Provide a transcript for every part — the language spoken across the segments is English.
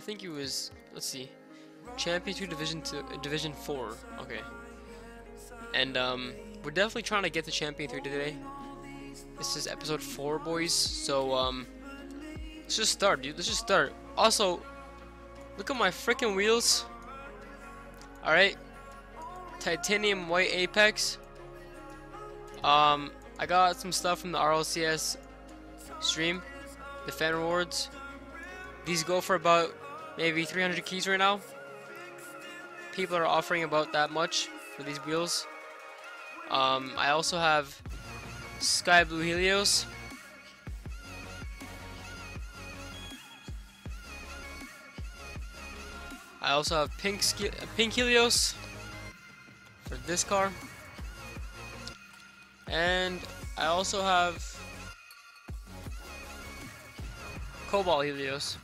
I think he was. Let's see, champion two division two, uh, division four. Okay. And um, we're definitely trying to get to champion three today. This is episode four, boys. So um, let's just start, dude. Let's just start. Also, look at my freaking wheels. All right, titanium white apex. Um, I got some stuff from the RLCS stream, the fan rewards. These go for about maybe 300 keys right now. People are offering about that much for these wheels. Um, I also have Sky Blue Helios. I also have Pink, Pink Helios for this car. And I also have Cobalt Helios.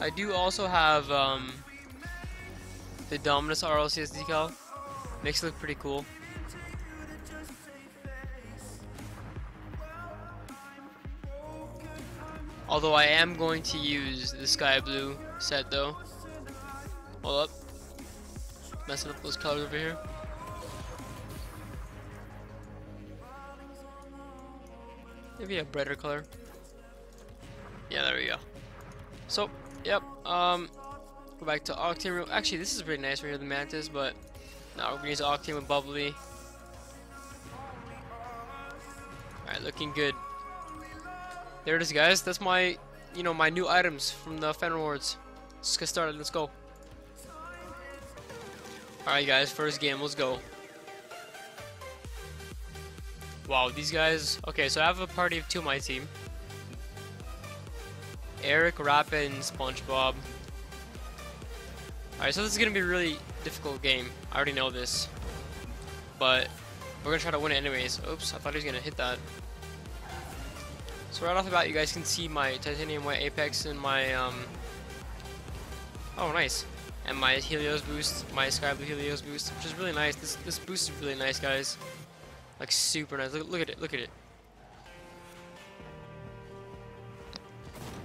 I do also have um, the Dominus RLCS decal. Makes it look pretty cool. Although I am going to use the sky blue set though. Hold up. Messing up those colors over here. Maybe a brighter color. Yeah, there we go. So, yep, um, go back to Octane. Actually, this is pretty nice right here, the Mantis, but now we're gonna use Octane with Bubbly. Alright, looking good. There it is, guys. That's my, you know, my new items from the fan rewards. Let's get started. Let's go. Alright, guys. First game. Let's go. Wow, these guys... Okay, so I have a party of two on my team. Eric, Rapid, and SpongeBob. Alright, so this is going to be a really difficult game. I already know this. But we're going to try to win it anyways. Oops, I thought he was going to hit that. So right off the bat, you guys can see my titanium white apex and my, um... Oh, nice. And my Helios boost, my Sky Blue Helios boost, which is really nice. This, this boost is really nice, guys. Like super nice. Look, look at it. Look at it.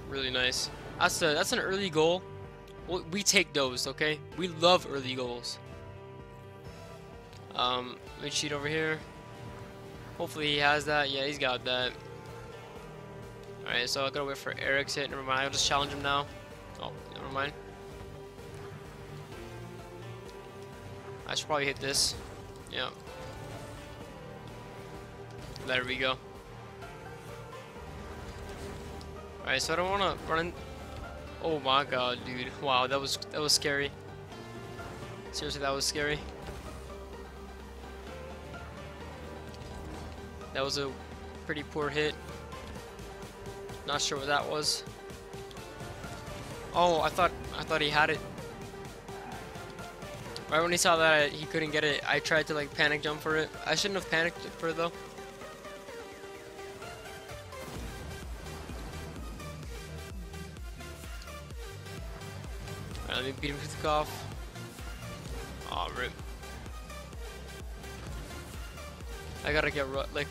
Really nice. That's a that's an early goal. We take those, okay? We love early goals. Um, let me cheat over here. Hopefully he has that. Yeah, he's got that. Alright, so I gotta wait for Eric's hit. Never mind. I'll just challenge him now. Oh, never mind. I should probably hit this. Yeah. There we go. Alright, so I don't wanna run in Oh my god, dude. Wow, that was that was scary. Seriously, that was scary. That was a pretty poor hit. Not sure what that was. Oh, I thought I thought he had it. Right when he saw that he couldn't get it, I tried to like panic jump for it. I shouldn't have panicked for it though. Beat him with the cough. Aw, oh, rip. I gotta get like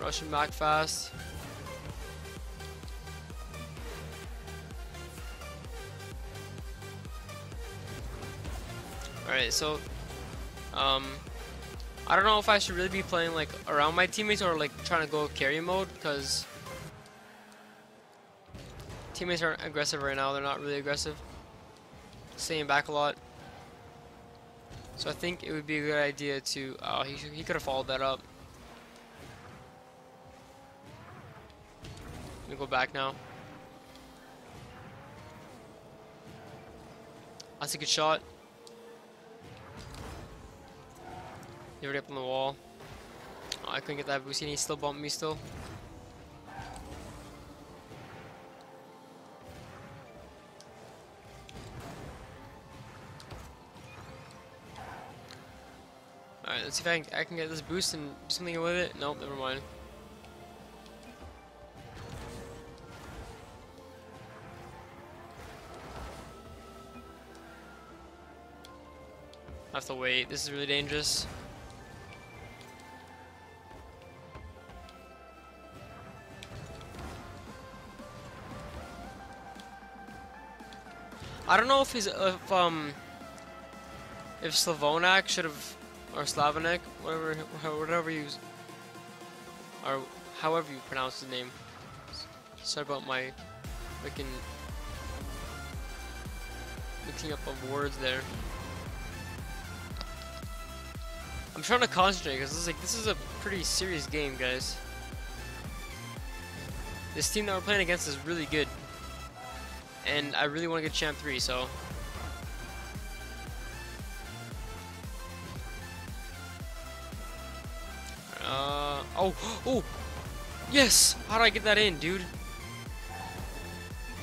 rushing back fast. Alright, so um I don't know if I should really be playing like around my teammates or like trying to go carry mode because teammates aren't aggressive right now, they're not really aggressive staying back a lot. So I think it would be a good idea to, oh, he, he could have followed that up. Let me go back now. That's a good shot. He already up on the wall. Oh, I couldn't get that boost. He still bumped me still. Let's see if I can, I can get this boost and do something with it. Nope, never mind. I have to wait. This is really dangerous. I don't know if he's if um if Slavonak should have or Slavonik, whatever whatever you or however you pronounce the name. Sorry about my freaking mixing up of words there. I'm trying to concentrate because this is like this is a pretty serious game, guys. This team that we're playing against is really good. And I really want to get champ 3, so oh oh yes! How did I get that in, dude?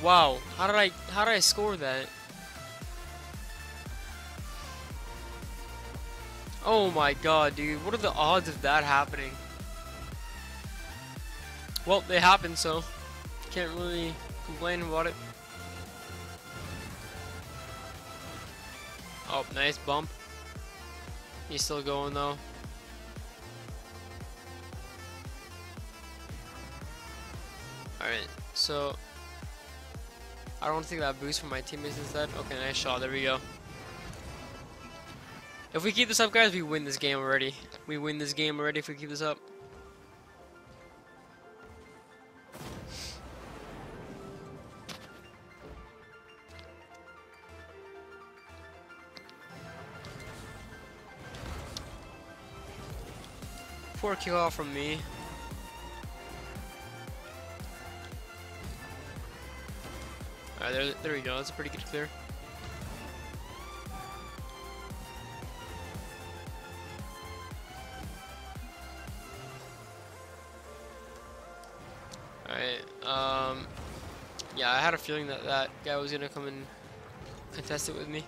Wow, how did I how did I score that? Oh my god, dude. What are the odds of that happening? Well, they happen, so can't really complain about it. Oh, nice bump. He's still going though. Alright, so I don't think that boost for my teammates is instead. Okay, nice shot. There we go. If we keep this up, guys, we win this game already. We win this game already if we keep this up. Poor kickoff from me. Alright, there, there we go. That's a pretty good clear. Alright, um, yeah, I had a feeling that that guy was gonna come and contest it with me.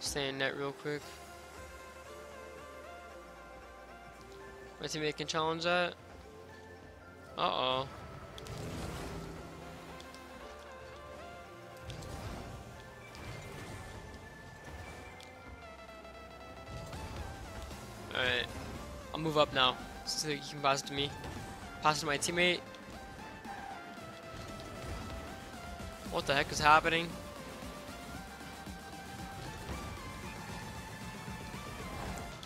Stay in net real quick. My teammate can challenge that. Uh-oh. Alright. I'll move up now. So you can pass it to me. Pass it to my teammate. What the heck is happening?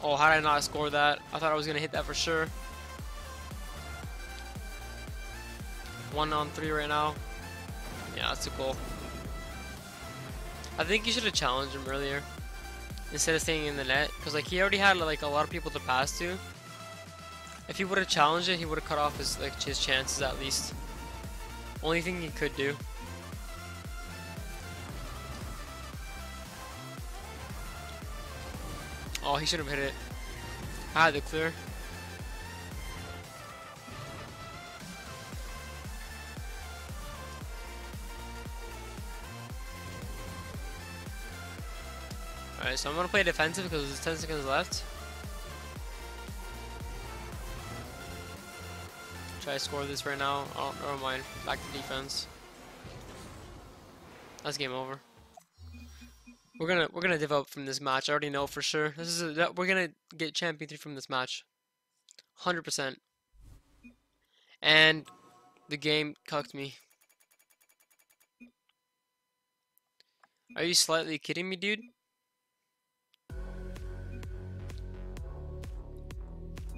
Oh, how did I not score that? I thought I was going to hit that for sure. One on three right now. Yeah, that's a goal. I think you should have challenged him earlier. Instead of staying in the net. Because like he already had like a lot of people to pass to. If he would have challenged it, he would have cut off his like his chances at least. Only thing he could do. Oh, he should have hit it. I had the clear. Alright, so I'm gonna play defensive because there's 10 seconds left. Try to score this right now. Oh, never mind. Back to defense. That's game over. We're gonna we're gonna develop from this match. I already know for sure. This is a, we're gonna get champion three from this match, hundred percent. And the game cucked me. Are you slightly kidding me, dude?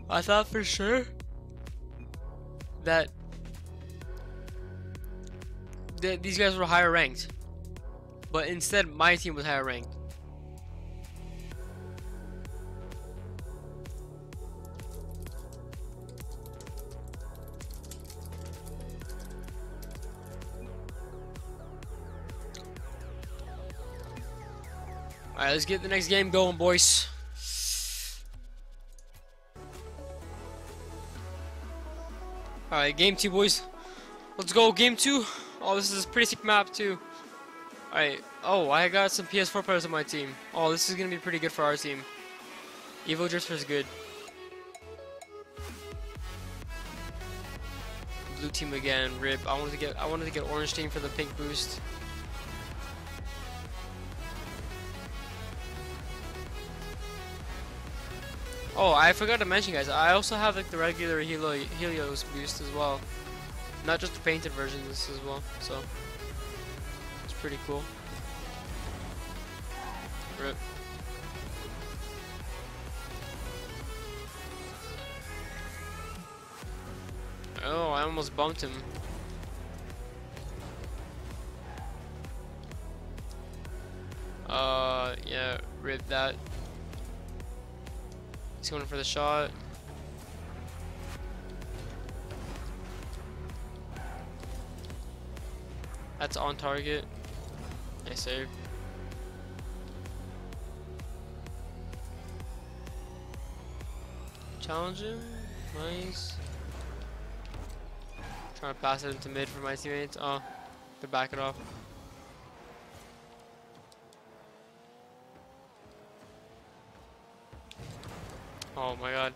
I thought for sure that, that these guys were higher ranked. But instead, my team was higher ranked. Alright, let's get the next game going, boys. Alright, game two, boys. Let's go, game two. Oh, this is a pretty sick map, too. Alright. Oh, I got some PS4 players on my team. Oh, this is gonna be pretty good for our team. Evo Drifter is good. Blue team again. Rip. I wanted to get. I wanted to get orange team for the pink boost. Oh, I forgot to mention, guys. I also have like the regular Helio Helios boost as well, not just the painted versions as well. So pretty cool. Rip. Oh, I almost bumped him. Uh, yeah, rip that. He's going for the shot. That's on target. Nice save. Challenge him. Nice. Trying to pass it into mid for my teammates. Oh, they're backing off. Oh my god.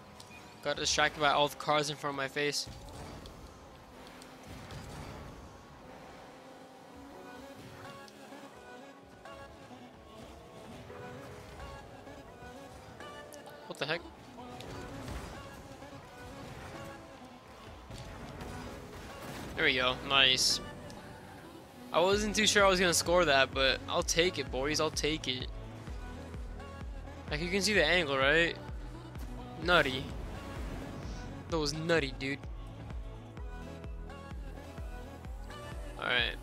Got distracted by all the cars in front of my face. There we go. Nice. I wasn't too sure I was going to score that, but I'll take it, boys. I'll take it. Like, you can see the angle, right? Nutty. That was nutty, dude. Alright.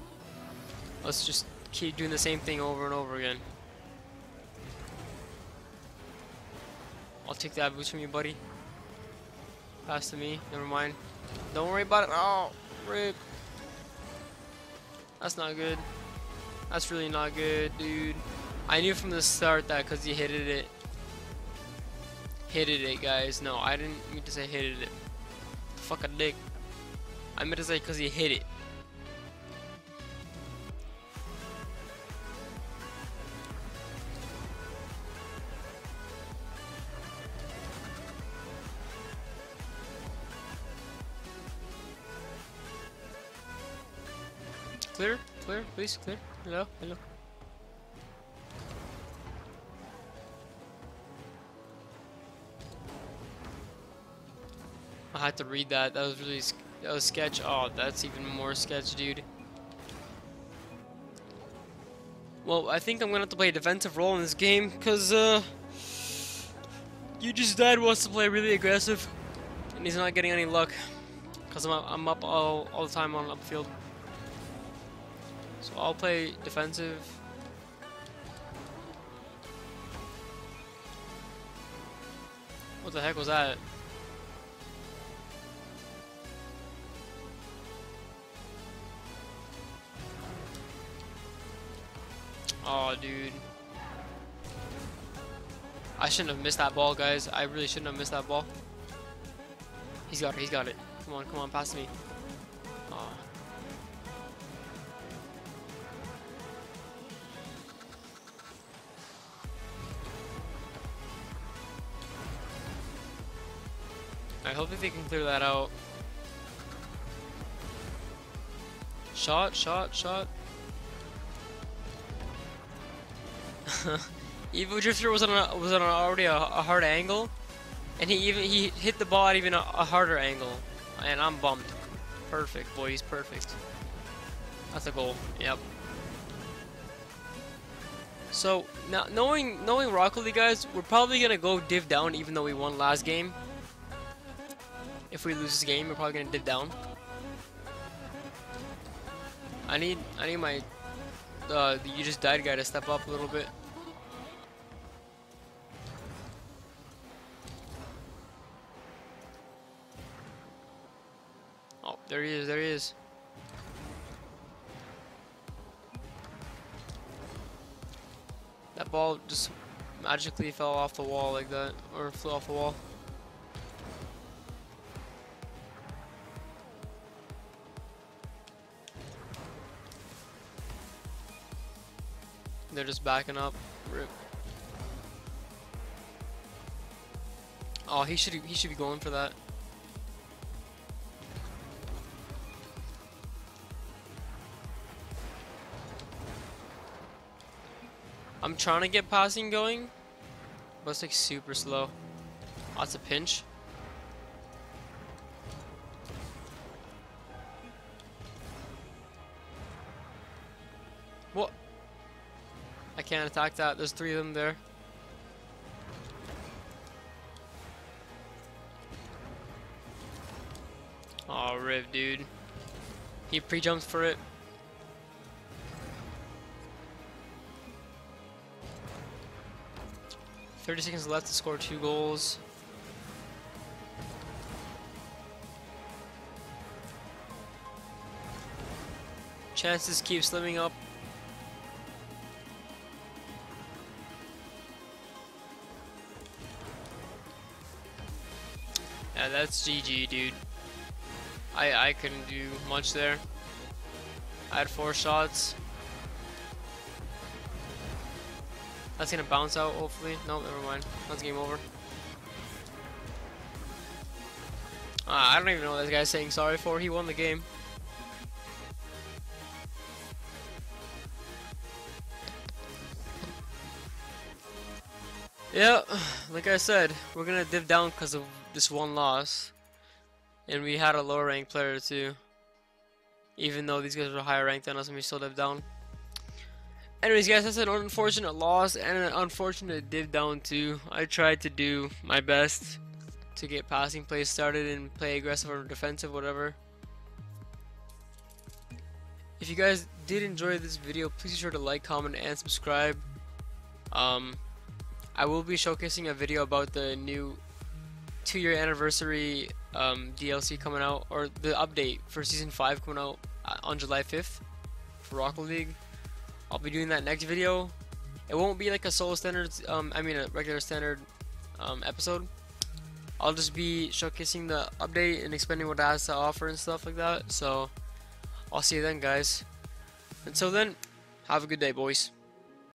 Let's just keep doing the same thing over and over again. I'll take that boost from you, buddy. Pass to me. Never mind. Don't worry about it. Oh, rip. That's not good. That's really not good, dude. I knew from the start that because he hit it, hit it, guys. No, I didn't mean to say hit it. Fuck a dick. I meant to say because he hit it. Clear, clear, please, clear. Hello, hello. I had to read that. That was really that was sketch. Oh, that's even more sketch, dude. Well, I think I'm gonna have to play a defensive role in this game because uh, you just died wants to play really aggressive, and he's not getting any luck because I'm up, I'm up all all the time on upfield. I'll play defensive. What the heck was that? Oh, dude. I shouldn't have missed that ball, guys. I really shouldn't have missed that ball. He's got it. He's got it. Come on, come on, pass me. I hope that they can clear that out. Shot, shot, shot. Evo Drifter was on a, was on a, already a, a, hard angle, and he even he hit the ball at even a, a harder angle, and I'm bummed. Perfect, boy, he's perfect. That's a goal. Yep. So now knowing knowing Rocket League guys, we're probably gonna go div down even though we won last game. If we lose this game, we're probably gonna dip down. I need I need my uh, you just died guy to step up a little bit. Oh, there he is, there he is. That ball just magically fell off the wall like that, or flew off the wall. They're just backing up. Rip. Oh, he should he should be going for that. I'm trying to get passing going, but it's like super slow. That's a pinch. What? I can't attack that. There's three of them there. Oh, Riv, dude. He pre-jumps for it. Thirty seconds left to score two goals. Chances keep slimming up. That's GG, dude. I I couldn't do much there. I had four shots. That's gonna bounce out, hopefully. No, never mind. That's game over. Uh, I don't even know what this guy's saying sorry for. He won the game. Yeah, like I said, we're gonna div down because of this one loss. And we had a lower ranked player too. Even though these guys were higher ranked than us and we still div down. Anyways guys, that's an unfortunate loss and an unfortunate div down too. I tried to do my best to get passing plays started and play aggressive or defensive, whatever. If you guys did enjoy this video, please be sure to like, comment, and subscribe. Um, I will be showcasing a video about the new two year anniversary um, DLC coming out, or the update for Season 5 coming out uh, on July 5th for Rocket League. I'll be doing that next video. It won't be like a solo standard, um, I mean a regular standard um, episode. I'll just be showcasing the update and explaining what it has to offer and stuff like that. So, I'll see you then, guys. Until then, have a good day, boys.